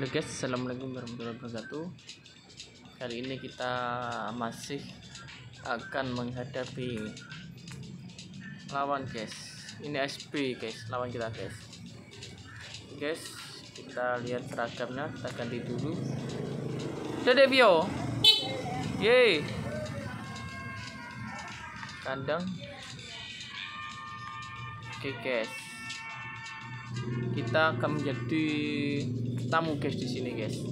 Halo guys, assalamualaikum warahmatullahi wabarakatuh. Kali ini kita masih akan menghadapi lawan guys. Ini SB guys, lawan kita guys. Guys, kita lihat seragamnya, kita ganti dulu. Devio, Yeay. Kandang. Oke guys. Kita akan menjadi tamu guys di sini guys.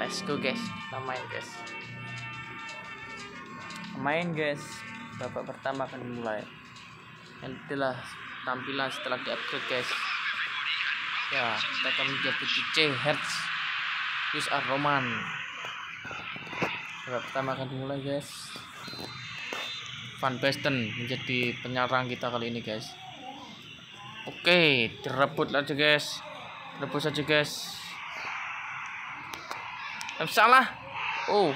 Let's go guys. Kita main guys. Main guys. Babak pertama akan dimulai. Itulah tampilan setelah di upgrade guys. Ya kita akan menjadi C Hertz. Yus Roman. Babak pertama akan dimulai guys. Van Basten menjadi penyerang kita kali ini guys. Oke direbut aja guys rebus saja guys. Yang salah. Oh.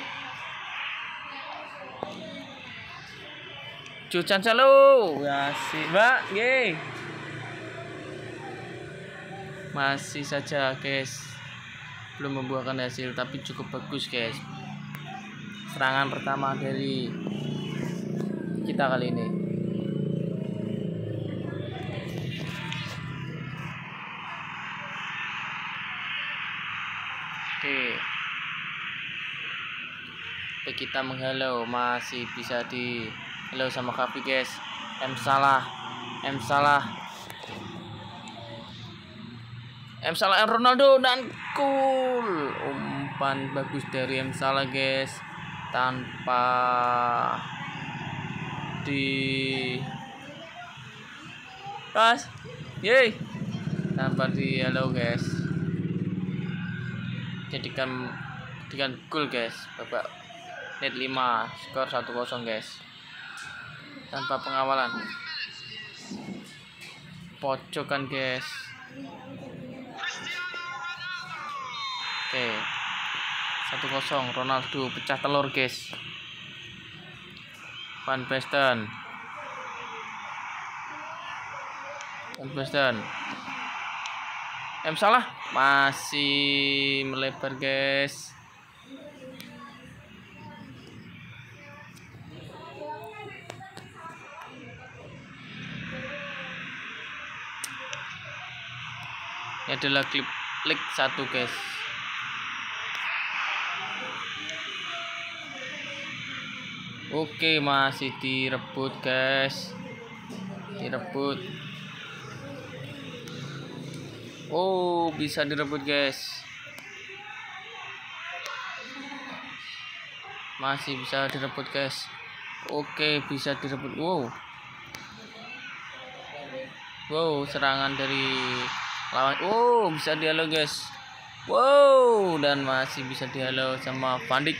Cucan selalu ya si mbak ye masih saja guys. Belum membuahkan hasil tapi cukup bagus guys. Serangan pertama dari kita kali ini Oke. Oke kita menghalau masih bisa di hello sama Kapi guys. M salah. M salah. M salah M Ronaldo dan cool. Umpan bagus dari M salah guys. Tanpa di Pas. Yeay. Tanpa di hello guys jadikan dengan gol guys babak net 5 skor 1-0 guys. Tanpa pengawalan. Pojokan guys. Oke. 1-0 Ronaldo pecah telur guys. Van Basten. Van Basten. M salah? Masih melebar guys adalah klip klik satu guys Oke masih direbut guys direbut Oh, bisa direbut, guys. Masih bisa direbut, guys. Oke, bisa direbut. Wow. Wow, serangan dari lawan. Oh, bisa dialog, guys. Wow, dan masih bisa dialog sama Pandik.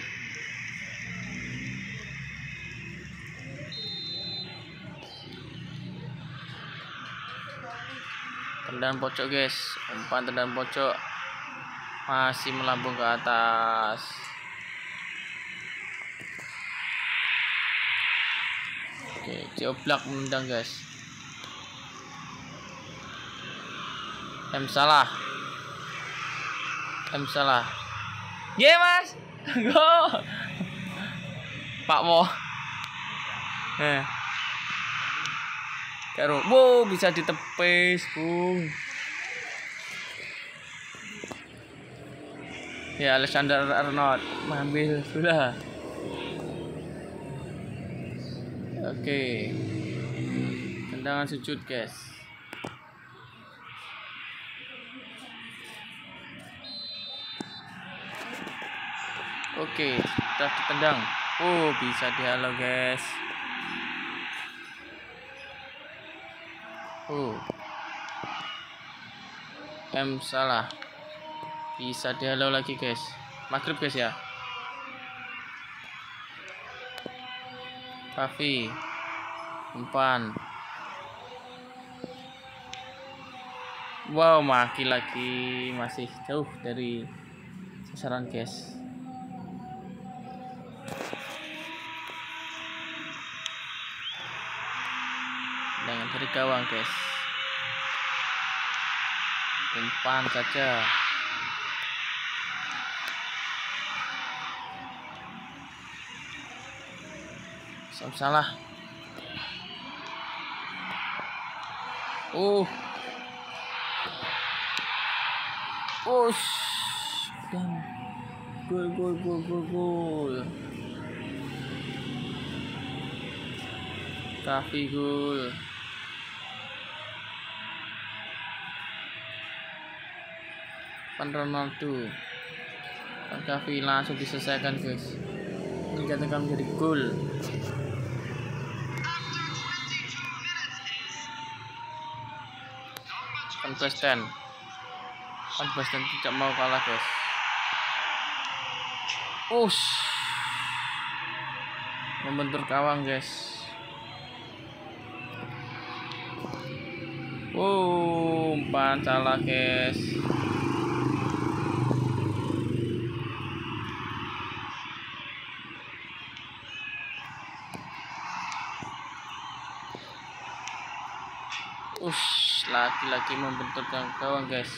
tendang pojok guys umpan tendang pojok masih melambung ke atas oke joblak menendang guys M salah M salah ye mas go Pak Mo eh Karo, wow bisa ditepis, Bung. Ya Alexander Arnold mengambil sudah. Oke. Tendangan sujud, guys. Oke, kita ditendang. Oh, bisa dihalau, guys. Oh. M salah. Bisa dihalau lagi, guys. Maghrib, guys ya. Kavi. Umpan. Wow, maki lagi masih jauh dari sasaran, guys. gawang guys. Umpan saja. Salah uh. Ush. Dan gol gol gol gol gol. Kafi gol. Pan Ronaldo. Pan Kafi langsung diselesaikan guys. Menjatuhkan menjadi gol. Van Basten. Van Basten tidak mau kalah guys. Ush. Membentur kawang guys. Wow, umpan salah guys. Ush, laki-laki membentur gawang guys.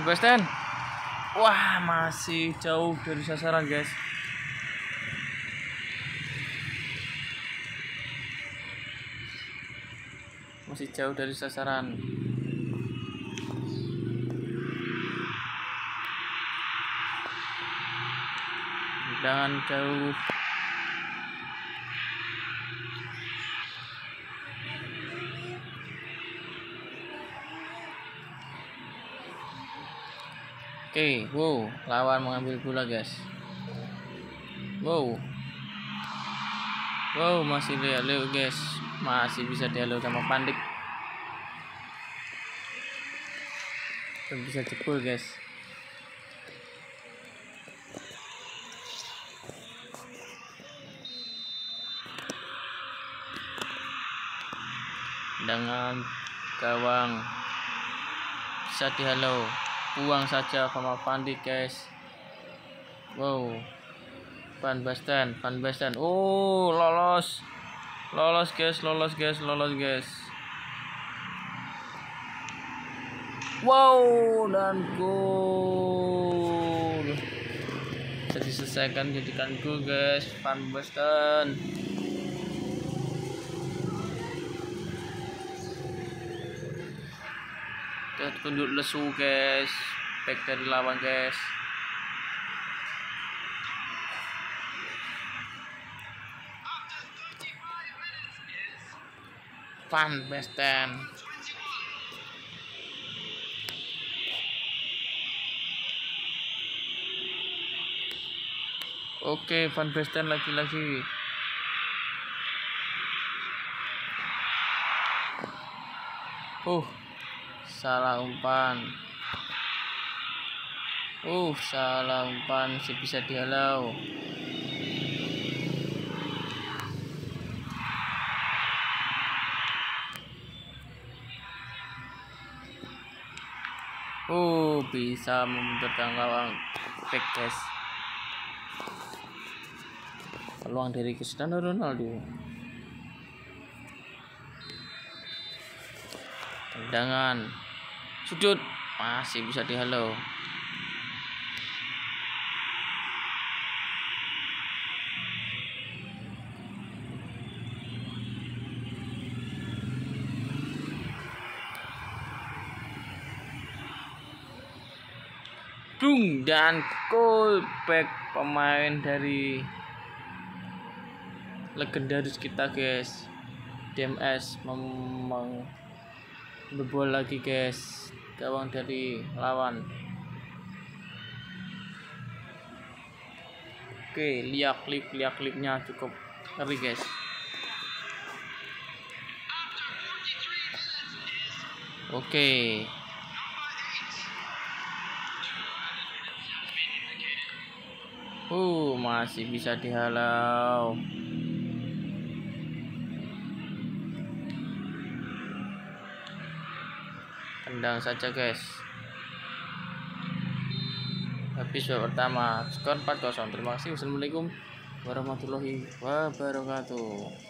Basten. Wah, masih jauh dari sasaran, guys. Masih jauh dari sasaran. Jangan jauh. Oke, okay, wow, lawan mengambil bola guys. Wow, wow masih Leo guys, masih bisa dialog sama Pandik. Dan bisa jebol guys. Dengan gawang. Bisa dihalau buang saja sama Pandi guys. Wow. Van Basten Van Basten. Oh lolos. Lolos guys lolos guys lolos guys. Wow dan gol. Jadi selesaikan jadikan gol guys Van Basten tunjuk lesu guys. Back dari lawan guys. Van Basten Oke Van Basten lagi-lagi. Uh salah umpan. Uh salah umpan masih bisa dihalau. Uh bisa membenturkan gawang back guys. Peluang dari Cristiano Ronaldo. Tendangan sudut. Masih bisa dihalau. Dung dan goal back pemain dari legendaris kita guys. DMS memang bebol lagi guys. Gawang dari lawan. Oke liak klik liak kliknya cukup ngeri guys. Oke. Uh masih bisa dihalau tendang saja guys. Habis babak pertama. Skor 4-0 terima kasih. Wassalamualaikum warahmatullahi wabarakatuh